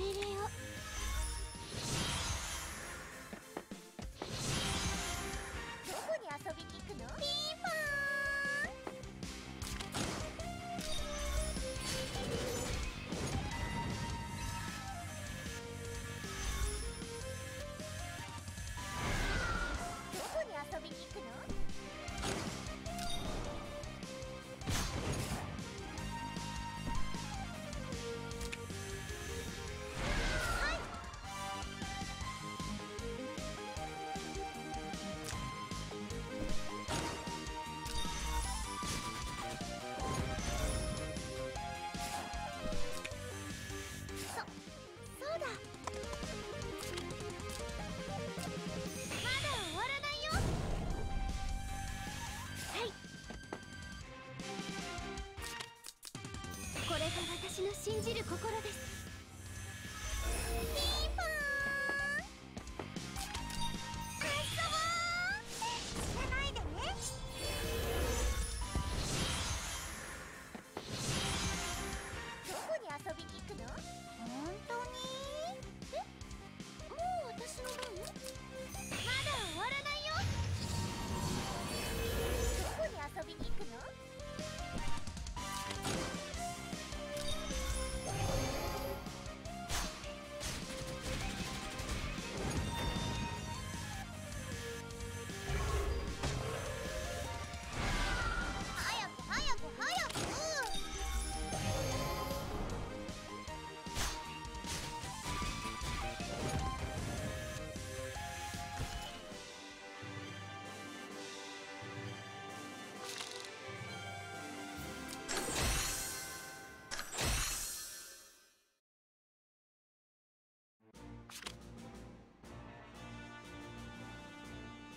waiting. じる心です。